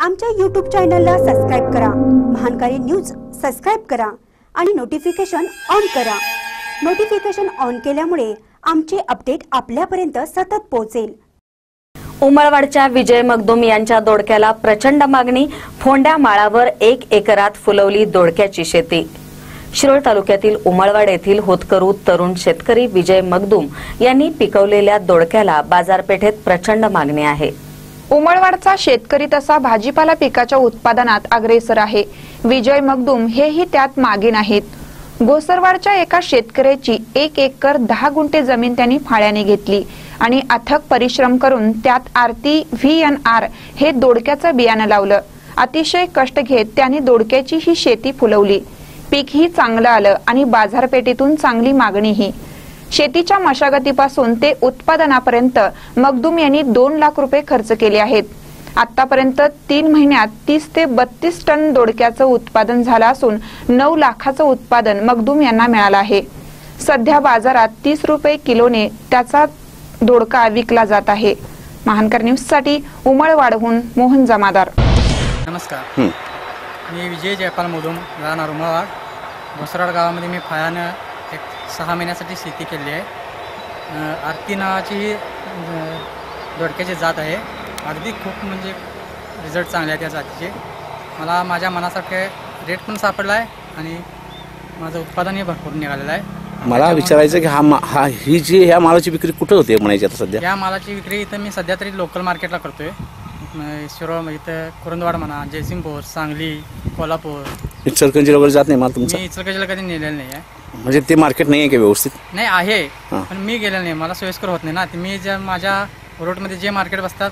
आमच्या यूट्यूब चॅनलला सबस्क्राईब करा. महानकारी न्यूज सबस्क्राईब करा आणि नोटिफिकेशन ऑन करा. नोटिफिकेशन ऑन केल्यामुळे आमचे अपडेट आपल्यापर्यंत सतत पोहोचेल. उमळवाडच्या विजय मगदुम यांच्या दोडक्याला प्रचंड मागणी. फोंड्या माळावर एक एकरात फुलवली दोडक्याची शेती. शिरोळ तालुक्यातील उमळवाड येथील होतकरू तरुण शेतकरी विजय मगदुम यांनी पिकवलेल्या दोडक्याला बाजारपेठेत प्रचंड मागणी आहे. उमळवाडचा शेतकरी तसा भाजीपाला पिकाच्या उत्पादनात अग्रेसर आहे. विजय मगदुम हेही त्यात मागे नाहीत गोसरवाडच्या एका शेतकऱ्याची एक एकर दहा गुंठे जमीन त्यांनी फाळ्याने घेतली आणि अथक परिश्रम करून त्यात आरती व्ही एन आर हे दोडक्याचं बियाणं लावलं. अतिशय कष्ट घेत त्यांनी दोडक्याची ही शेती फुलवली. पीकही चांगलं आलं आणि बाजारपेठेतून चांगली मागणीही. शेतीच्या मशागतीपासून ते उत्पादनापर्यंत मगदुम यांनी दोन लाख रुपये खर्च केले आहेत. आतापर्यंत तीन महिन्यात तीस ते बत्तीस टन दोडक्याचं उत्पादन झालं असून नऊ लाखाचं उत्पादन मगदुम यांना मिळालं आहे. सध्या बाजारात तीस रुपये किलोने त्याचा दोडका विकला जात आहे. महानकर न्यूजसाठी उमळवाडहून मोहन जमादार. नमस्कार. मी विजय जयपाल मुदुम राहणार उमळवाड. भोसराड गावामध्ये मी फळानं एक सहा महिन्यासाठी शेती केली आहे. आरती नावाची ही दोडक्याची जात आहे. अगदी खूप म्हणजे रिझल्ट चांगले आहे त्या जातीचे. मला माझ्या मनासारखे रेट पण सापडला आहे आणि माझं उत्पादनही भरपूर निघालेलं आहे. मला विचारायचं की हा मा- हा ही जी ह्या मालाची विक्री कुठं होते म्हणायची आता सध्या? या मालाची विक्री इथं मी सध्या तरी लोकल मार्केटला करतो आहे शिरोळ इथं कुरुंदवाड म्हणा जयसिंगपूर सांगली कोल्हापूर. इचलकरंजीला वगैरे जात नाही माल तुमचा? मी इचलकरंजीला कधी नेलेलं नाही आहे म्हणजे ते मार्केट नाही आहे का व्यवस्थित? नाही आहे. हां. पण मी गेलेलो नाही. मला सोयीस्कर होत नाही ना. ते मी ज्या माझ्या रोडमध्ये जे मार्केट बसतात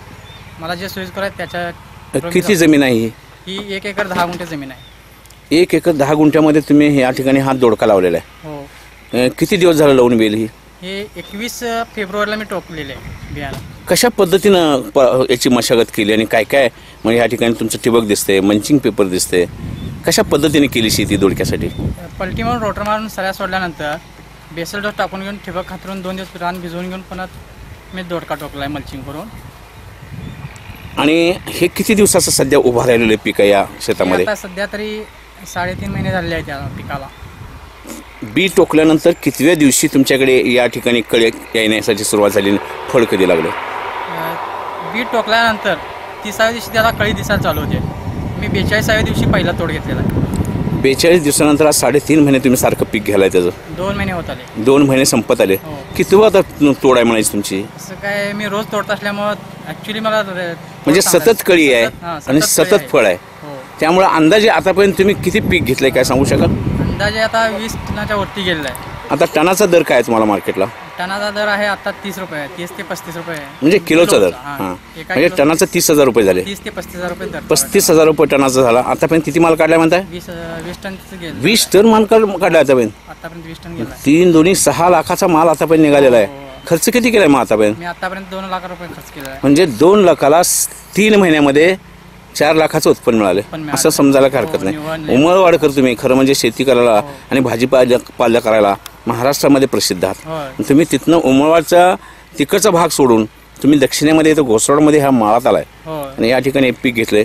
मला जे सोयीस्कर आहे त्याच्या किती जमीन आहे ही? ही एक एकर दहा गुंठे जमीन आहे. एक एकर दहा गुंठ्यामध्ये तुम्ही या ठिकाणी हा दोडका लावलेला हो. आहे अं, किती दिवस झालं लावून बेल ही? हे एकवीस फेब्रुवारीला मी टोकलेले आहे बियाणं. कशा पद्धतीनं प- याची मशागत केली आणि काय काय म्हणजे या ठिकाणी तुमचं ठिबक दिसते मंचिंग पेपर दिसते कशा पद्धतीने केली शेती दोडक्यासाठी? पलटी मारून रोटर मारून सऱ्या सोडल्यानंतर बेसल डोस टाकून घेऊन ठिबक खातरून दोन दिवस रान भिजवून घेऊन पुन्हा मी दोडका टोकला आहे मल्चिंग करून. आणि हे किती दिवसाचं सध्या उभा राहिलेलं पीक आहे या शेतामध्ये? आता सध्या तरी साडेतीन महिने झालेले आहेत त्या पिकाला. बी टोकल्यानंतर कितव्या दिवशी तुमच्याकडे या ठिकाणी कळे येण्यासाठी सुरुवात झाली आणि फळ कधी लागलं? बी टोकल्यानंतर तिसाव्या दिवशी त्याला कळी दिसायला चालू होते. मी बेचाळीसाव्या दिवशी पहिला तोड घेतलेला आहे. बेचाळीस दिवसानंतर आज साडेतीन महिने तुम्ही सारखं पीक घ्यायला त्याचं. दोन महिने होत आले. दोन महिने संपत आले. हो. किती आता तोड आहे म्हणायची तुमची? असं काय मी रोज तोडत असल्यामुळं ॲक्च्युली मला र- म्हणजे तोड सतत कळी आहे. हां, आणि कळी सतत फळ आहे. हो. त्यामुळे अंदाजे आतापर्यंत तुम्ही किती पीक घेतलंय काय सांगू शकाल? अंदाजे आता वीस टनाच्या वरती गेलेला आहे. आता टनाचा दर काय आहे तुम्हाला मार्केटला टनाचा दर आहे आता तीस रुपये तीस ते पस्तीस रुपये. आहे. म्हणजे किलोचा दर. हां. हां. एका म्हणजे किलो- टनाचा तीस हजार रुपये झाले. तीस ते पस्तीस हजार रुपये दर. पस्तीस हजार रुपये टनाचा झाला. आतापर्यंत किती माल काढलाय म्हणताय? वीस अं, वीस टन गेलं? वीस टन माल काढ- काढलाय आतापर्यंत. आतापर्यंत वीस टन गेला. तीन दोन्ही सहा लाखाचा माल आतापर्यंत निघालेला आहे. हो. खर्च किती केलाय मग आतापर्यंत? मी आतापर्यंत दोन लाख रुपये खर्च केला आहे म्हणजे दोन लाखाला स- तीन महिन्यामध्ये चार लाखाचं उत्पन्न मिळालं. उत्पन्न मिळालं. असं समजायला काय हो, हरकत नाही. निव्वळ- उमळवाडकर तुम्ही. खरं म्हणजे शेती करायला आणि भाजीपाला पाल्या करायला. महाराष्ट्रामध्ये प्रसिद्ध आहात. तुम्ही तिथनं उमळवाडचा तिकडचा भाग सोडून तुम्ही दक्षिणेमध्ये इथं घोसरोडमध्ये ह्या माळात आलाय. आणि या ठिकाणी पीक घेतलंय.